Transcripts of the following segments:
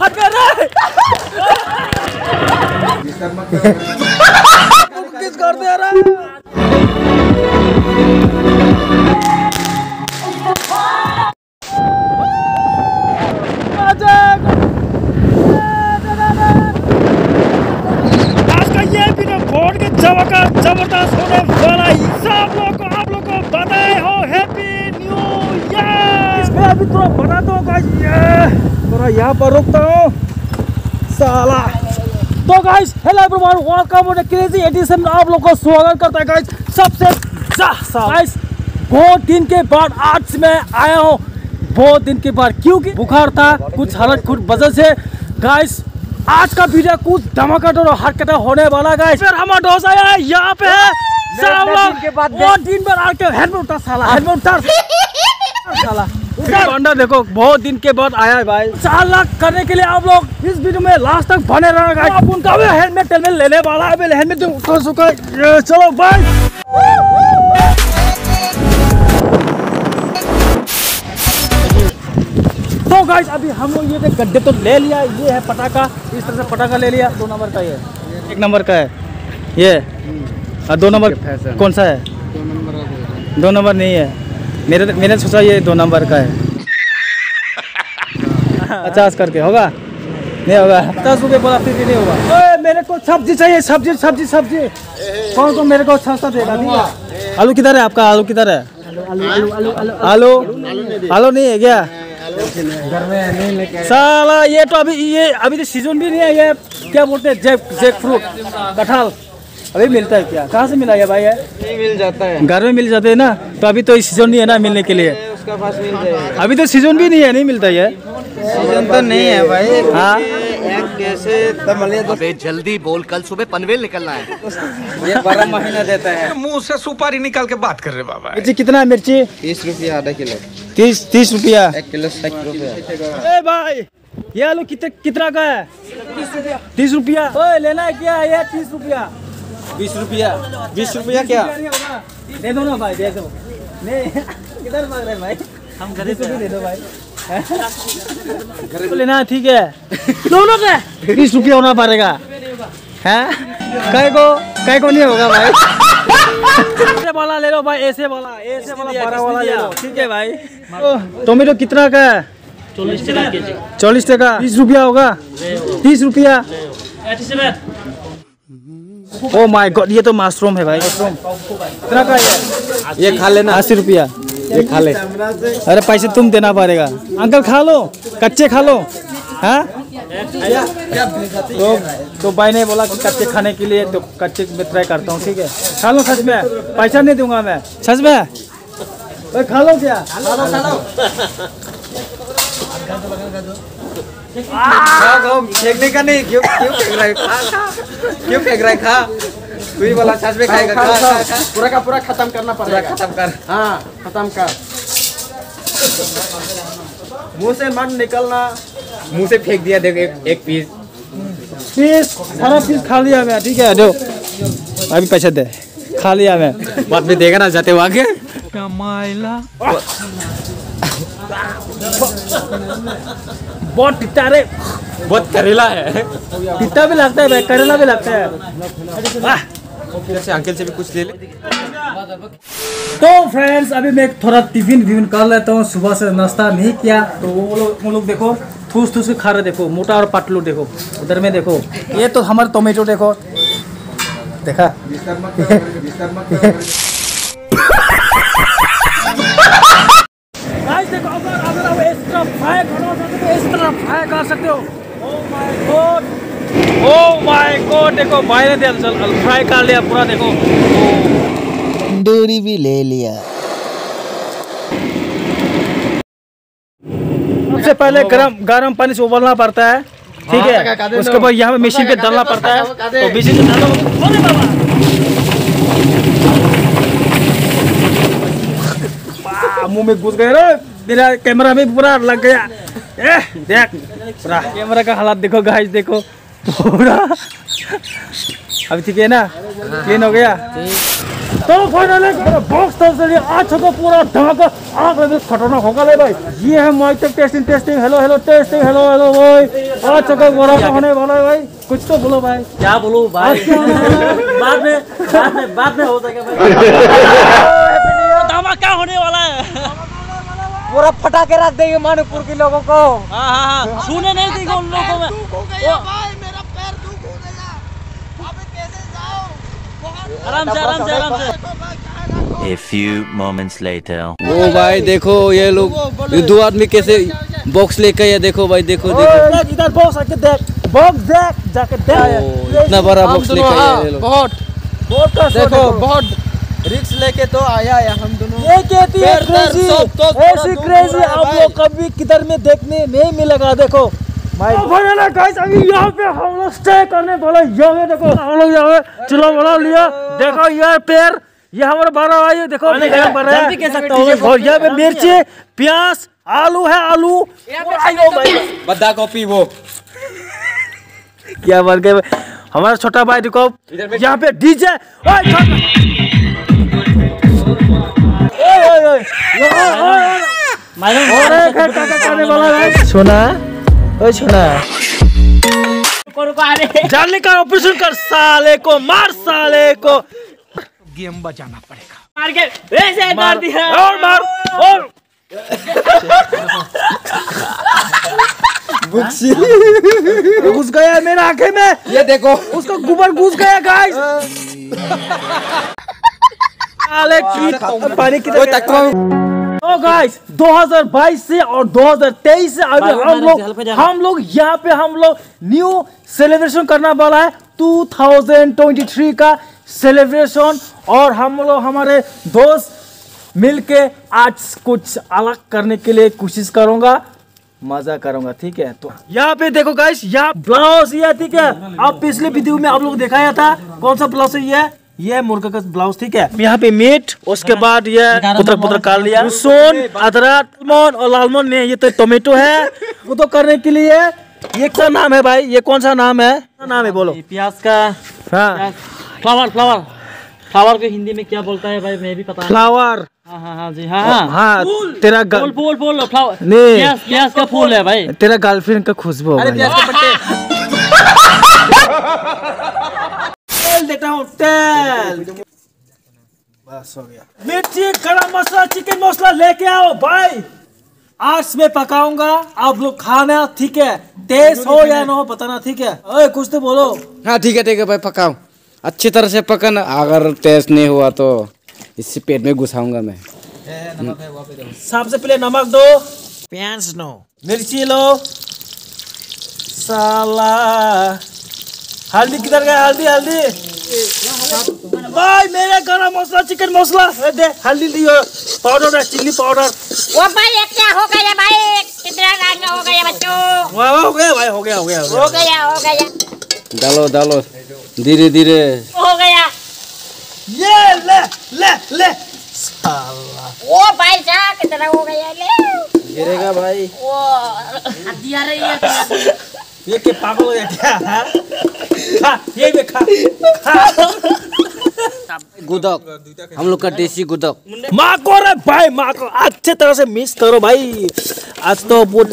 हट कर रे किस कर दे रहा थोड़ा यहाँ पर रुकता हूँ साला। तो guys hello everyone welcome to crazy edition आप लोग को स्वागत करता है गाइस सबसे गाइस बहुत दिन के बाद आज मैं आया हूँ। बहुत दिन के बाद क्योंकि बुखार था कुछ हालत कुछ वजह से। गाइस आज का वीडियो कुछ धमाकेदार और हटकटा होने वाला गाइस फिर हमारा दोस्त आया है यहाँ पे है। साला दिन के बाद बहुत दिन बाद आके हेलमेट उतार साला हेलमेट उतार साला। अंडा देखो बहुत दिन के बाद आया है भाई। चार लाख करने के लिए आप लोग इस वीडियो में लास्ट तक बने रहना आप उनका भी हेलमेट हेलमेट लेने वाला है हेलमेट उतार सुका चलो भाई तो गाइस अभी हम लोग ये देख गड्ढे तो ले लिया ये है पटाखा इस तरह से पटाखा ले लिया दो नंबर का ये। एक नंबर का है। ये? और दो नंबर कौन सा है। दो नंबर नहीं है। मेरे मैंने सोचा ये दो नंबर का है। पचास करके, होगा? नहीं होगा। पचास रुपये बोला, फिर भी नहीं होगा। मेरे को सब्ज़ी चाहिए, सब्ज़ी सब्ज़ी सब्ज़ी। कौन कौन मेरे को सस्ता देगा आलू किधर है आपका? आलू किधर है? आलू आलू नहीं है क्या? साला, ये तो अभी ये अभी तो सीज़न भी नहीं है, ये क्या बोलते हैं, जैक जैक फ्रूट कटहल। अभी मिलता है क्या? कहाँ से मिला ये भाई? है नहीं मिल जाता है। घर में मिल जाते हैं ना? तो अभी तो सीज़न नहीं है ना मिलने के लिए। उसका पास मिल जाएगा। अभी तो सीज़न भी नहीं है नहीं मिलता ये। सीज़न तो नहीं है भाई। हाँ। कैसे तमलिया तो अबे जल्दी बोल कल सुबह पनवेल निकलना है। ये बारह महीना देता है। मुँह से सुपारी निकाल के बात कर रहे बाबा। मिर्ची कितना है मिर्ची? तीस रुपया आधा किलो। तीस तीस रुपया। एक किलो साठ रुपया। भाई ये आलू कितने कितना का है? तीस रुपया। लेना है क्या? ये तीस रुपया। बीस रुपया। बीस रुपया क्या? दे दो ना भाई दे दो। किधर भाग रहे भाई? हम घर से दे दो भाई। तो लेना ठीक है। दोनों का। बीस रुपया होना पड़ेगा। है? कह को कह को नहीं होगा भाई? ऐसे वाला ले लो भाई ऐसे वाला ऐसे वाला बड़ा वाला ले लो। ठीक है भाई। टोमेटो तो कितना का है? चालीस टका बीस रुपया होगा। तीस रुपया। ओ माय गॉड ये तो मशरूम है भाई। मशरूम कितना का है ये खा लेना। अस्सी रुपया। ये खा ले। अरे पैसे तुम देना पड़ेगा। अंकल खा लो कच्चे खा लो। हाँ? तो तो भाई ने बोला कि कच्चे खाने के लिए तो कच्चे में ट्राई करता हूँ ठीक है। खा लो सच में। पैसा नहीं दूँगा मैं। सच में? खा लो क्या? खाओ खाओ फेंकने का नहीं क्यों क्यों फेंक रहा है? खा क्यों फेंक रहा है? खा। तू ही बोला सच में खाएगा खा पूरा का पूरा खत्म करना पूरा खत्म कर। हाँ खत्म कर। मुँह से मन निकलना। मुँह से फेंक दिया देख एक, एक पीस। पीस सारा पीस खा लिया मैं ठीक है दो। अभी पैसे दे खा लिया मैं। बाद में देगा ना जाते हुआ आगे। बहुत टिट्टा रे। बहुत करेला है। टिट्टा भी लगता है भाई करेला भी लगता है। वाह! अंकल से भी कुछ ले ले। तो फ्रेंड्स अभी मैं थोड़ा टिफ़िन विफिन कर लेता हूँ। सुबह से नाश्ता नहीं किया तो वो लोग वो लोग देखो ठूस ठूस के खा रहे देखो मोटा और पतलू देखो उधर में देखो। ये तो हमारे टोमेटो देखो। देखा गाइस देखो अगर अगर आप इस तरफ़ फ्राई करना चाहते हो तो इस तरफ़ फ्राई कर सकते हो oh my god oh god देखो ने दिया चल फ्राई कर लिया पूरा देखो। तंदूरी भी ले लिया। सबसे पहले गरम गरम पानी से उबलना पड़ता है ठीक है? उसके बाद यहाँ पे मशीन पे डालना पड़ता है तो मशीन पे डालो मुँह में घुस गए रे। मेरा कैमरा में पूरा लग गया। ए देख पूरा। कैमरा का हालात देखो गाइस देखो। पूरा? अभी ठीक है ना? क्लीन हो गया? तो फाइनली बॉक्स तब से लिए आज को पूरा धमाका आग लगे खतरनाक होगा ले भाई। ये है mike testing testing hello hello testing hello hello भाई आज का बड़ा होने वाला है भाई। कुछ तो बोलो भाई। क्या बोलूँ भाई? क्या होने वाला है? बाद में बाद में बाद में हो सके भाई। धमाका होने वाला है? पूरा फटाके रख देंगे मणिपुर के लोगों को। हाँ हाँ हाँ। सुने नहीं देगा उन लोगों में आराम से आराम से आराम से A few moments later. ओ भाई देखो ये लोग ये दो आदमी कैसे बॉक्स लेकर ये देखो भाई देखो देखो। इधर बॉक्स आके देख बॉक्स देख जाके देख। इतना बड़ा बॉक्स लेकर आए ये लोग। बहुत बहुत का देखो बहुत रिक्स लेके तो आया है हम दोनों। ये कहती है क्रेजी तो ऐसी क्रेजी हो है आप। लोग कभी किधर में देखने नहीं मिलेगा देखो। फाइनल गाइस अभी यहाँ पे हम लोग स्टे करने वाले यहाँ देखो हम लोग यहाँ पे चूल्हा बना लिया। देखो ये पैर ये हमारा भाई देखो हूँ। और यहाँ पे मिर्ची प्याज आलू है आलू। बद्दा कॉपी वो। क्या बोल गए हमारा छोटा भाई देखो यहाँ पे डीजे। सुना। ओए रुको जाने का ऑपरेशन कर साले को मार साले को। गेम बजाना पड़ेगा। मार के वैसे मार दिया। और मार और। घुस गया है मेरे आँखें में। ये देखो। उसका गुबर घुस गया गाइस साले की पानी की ओ गाइस 2022 से और 2023 से अभी हम लोग हम लोग यहाँ पे हम लोग न्यू सेलिब्रेशन करना वाला है। 2023 का सेलिब्रेशन और हम लोग हमारे दोस्त मिलके आज कुछ अलग करने के लिए कोशिश करूँगा। मज़ा करूँगा ठीक है? तो यहाँ पे देखो गाइस यहाँ ब्लाउज ये ठीक है? अब पिछले वीडियो में आप लोग दिखाया था कौन सा ब्लाउज है ये मुर्गा का ब्लाउज ठीक है। यहाँ पे मीट उसके बाद ये पुत्र पुत्र काट लिया। सोन अदरक लालमोन और लालमोन ने ये तो टोमेटो है। वो तो करने के लिए ये क्या नाम है भाई? ये कौन सा नाम है? नाम है बोलो। प्याज का हाँ। Flower flower. फ्लावर को हिंदी में क्या बोलता है भाई मैं भी पता फ्लावर। हाँ हाँ हाँ जी हाँ हाँ। हाँ तेरा फूल ग- फूल फूल फ्लावर। नहीं। प्याज प्याज का फूल है भाई। तेरा गर्लफ्रेंड का खुशबू होगा प्याज के पत्ते देता हूँ। तेल। बस हो गया। मिर्ची गरम मसाला चिकन मसाला लेके आओ भाई। आज मैं पकाऊँगा। आप लोग खाना ठीक है? टेस्ट हो या ना हो बताना ठीक है? ओए कुछ तो बोलो। हाँ ठीक है ठीक है भाई पकाओ अच्छी तरह से पकाना। अगर टेस्ट नहीं हुआ तो इससे पेट में घुसाऊँगा मैं। सबसे पहले नमक दो। प्याज लो। मिर्ची लो। साला। हल्दी किधर गया? हल्दी हल्दी। भाई मेरे गरम मसाला चिकन मसाला। दे हल्दी दियो पाउडर है चिल्ली पाउडर वो भाई ये क्या हो गया भाई? कितना टाइम हो गया बच्चों? वाह वाह हो गया भाई हो गया हो गया हो गया। हो गया डालो डालो। धीरे धीरे। हो गया। ये ले ले ले। साला। वो भाई साहब कितना हो गया ले। गिरेगा भाई। वो दिया रही है। ये के पागल हो गया क्या हाँ? खा ये भी खा खा। गुदक। हम लोग का देसी गुदक। माँ को रे भाई माँ को अच्छे तरह से मिस करो भाई। आज तो पूछ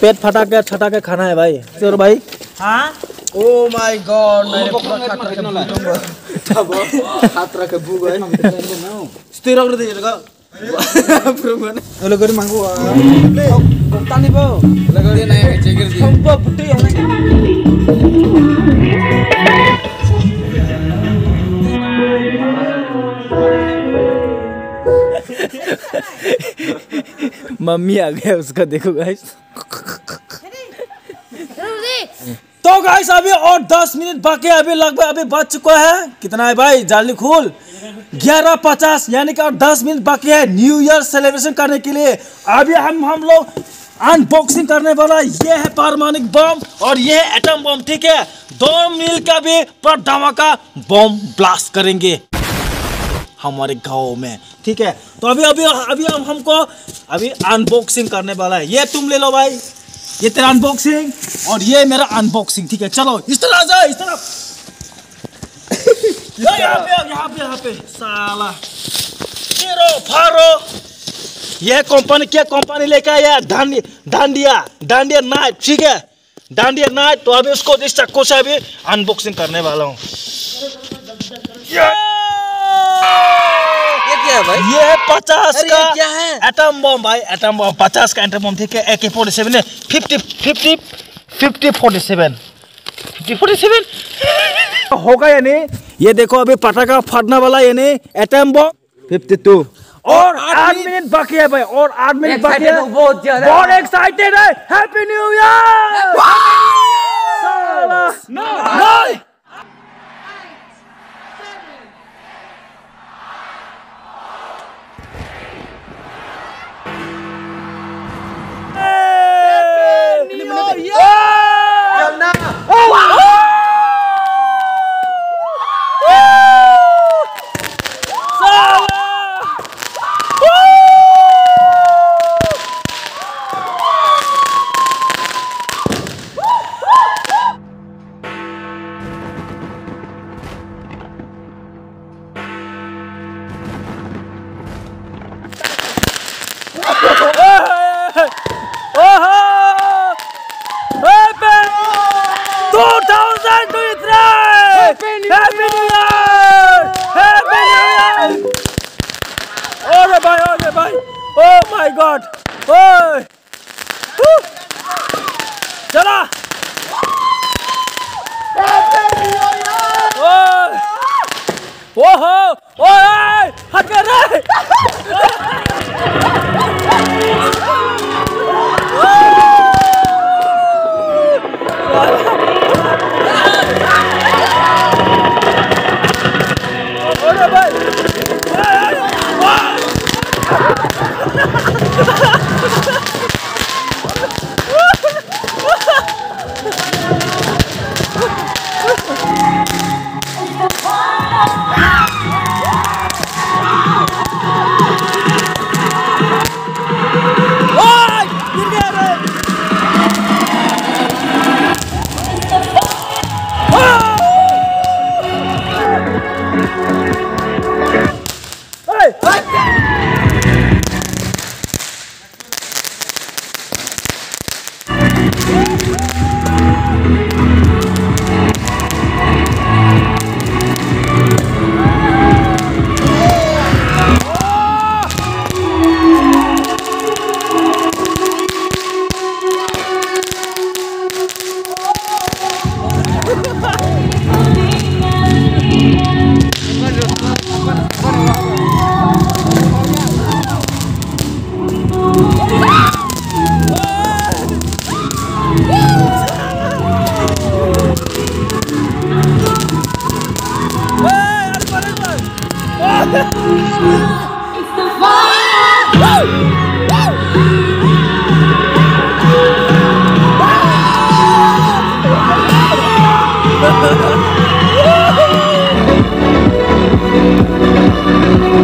पेट फटा के छटा के खाना है भाई। चलो भाई। हाँ? ओ माय गॉड मैंने पूरा खातरा के बुग है। स्थिर होकर दे जगह ओले गरी मांगो। मम्मी आ गया उसका देखो गाइस तो गाइस अभी और 10 मिनट बाकी है अभी लगभग अभी बच चुका है। कितना है भाई? जाली खोल। ग्यारह पचास यानी कि और 10 मिनट बाकी है। न्यू ईयर सेलिब्रेशन करने के लिए। अभी हम हम लोग अनबॉक्सिंग करने वाला ये है पारमाणिक बम और ये है एटम बम ठीक है? दो मिल का भी पर धमाका बम ब्लास्ट करेंगे। हमारे गाँव में ठीक है? तो अभी अभी अभी हम हमको अभी अनबॉक्सिंग करने वाला है। ये तुम ले लो भाई। ये तेरा अनबॉक्सिंग और ये मेरा अनबॉक्सिंग ठीक है? चलो इस तरह आ जाओ इस तरह। यहाँ पे यहाँ पे यहाँ पे। साला। फारो। यह कंपनी क्या कंपनी लेके आया डांडी डांडिया डांडिया नाइट ठीक है? डांडिया नाइट तो अभी उसको इस चक्कू से अभी अनबॉक्सिंग करने वाला हूँ। ये क्या है भाई? ये है पचास का क्या है? एटम बम भाई एटम बम पचास का एटम बम ठीक है? ए के फोर्टी सेवन है fifty fifty fifty forty seven fifty forty seven होगा या नहीं? ये देखो अभी पटाखा फटने वाला ये नहीं? एटम बम फिफ्टी टू और आठ मिनट बाकी है भाई और आठ मिनट बाकी है। बहुत ज़्यादा। बहुत एक्साइटेड है। हैप्पी न्यू ईयर ओहो ओए हट कर रे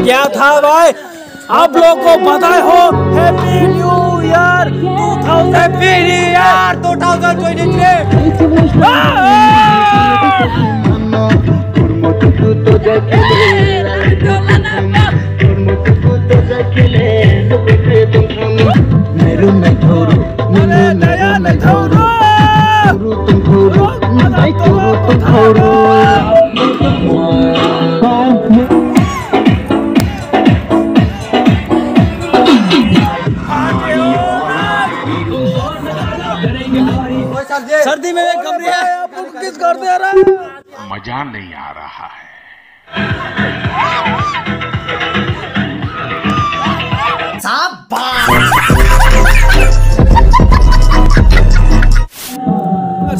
क्या था भाई? आप लोग को पता हो happy new year 2000 happy new year 2023 अरे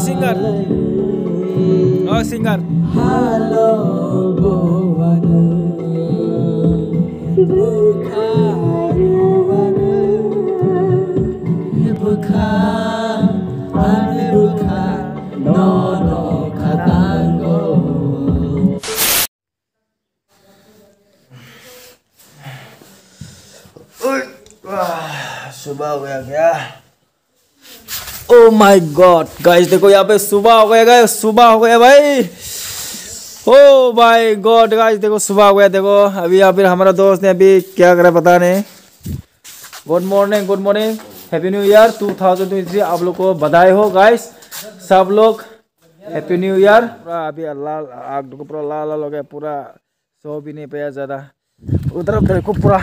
सिंगर और सिंगर सुबह ओ माय गॉड गाइस देखो यहाँ पे सुबह हो गया गाइस सुबह हो गया भाई। ओ भाई गॉड गाइस देखो सुबह हो गया, देखो। अभी यहाँ फिर हमारा दोस्त ने अभी क्या करा पता नहीं। Good morning good morning happy new year 2023 आप लोग को बधाई हो गाइस सब लोग हैप्पी न्यू ईयर पूरा अभी लाल आग को पूरा लाल लाल हो गया, पूरा सो भी नहीं पाया ज़्यादा। उधर देखो पूरा।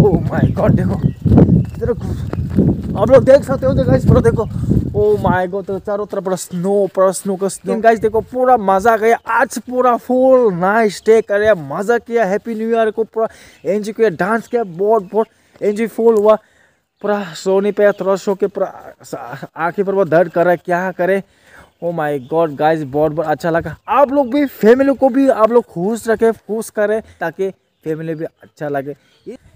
ओ माय गॉड देखो। इधर आप लोग देख सकते हो गाइस पूरा देखो। ओ माय गॉड तो चारों तरफ़ पूरा स्नो पूरा स्नो का स्नो गाइस देखो, पूरा मज़ा गया। आज पूरा फुल नाइट स्टे करे। मज़ा किया। हैप्पी न्यू ईयर को पूरा एंजॉय किया। डांस किया। बहुत बहुत एंजॉय फुल हुआ। पूरा सो नहीं पाया। थोड़ा सो के पूरा आँखें पर बहुत दर्द कर रहा है। क्या करे? ओ माय गॉड गाइस बहुत बहुत अच्छा लगा। आप लोग भी फैमिली को भी आप लोग खुश रखें, खुश करें, ताकि फैमिली भी अच्छा लगे।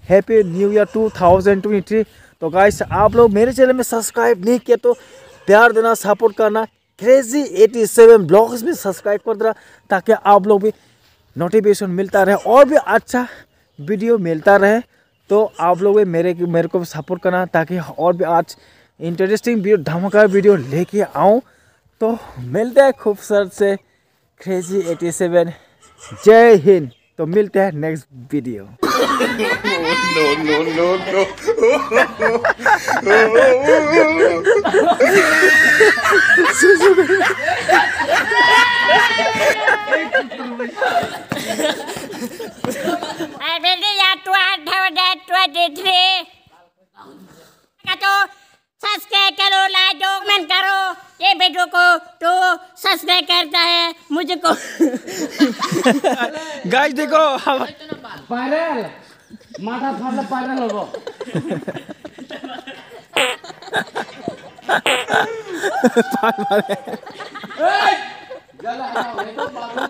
हैप्पी न्यू ईयर 2023 तो गाइस आप लोग मेरे चैनल में सब्सक्राइब नहीं किया तो प्यार देना सपोर्ट करना क्रेजी 87 ब्लॉग्स में सब्सक्राइब कर देना, ताकि आप लोग भी नोटिफिकेशन मिलता रहे और भी अच्छा वीडियो मिलता रहे। तो आप लोग भी मेरे मेरे को सपोर्ट करना, ताकि और भी आज इंटरेस्टिंग वीडियो, धमाका वीडियो लेके आऊँ। तो मिलते हैं खूबसूरत से क्रेजी 87 जय हिंद। तो मिलते हैं नेक्स्ट वीडियो Every দেখো। ভাইরাল মাথা ফাটলে ভাইরাল হব। পারে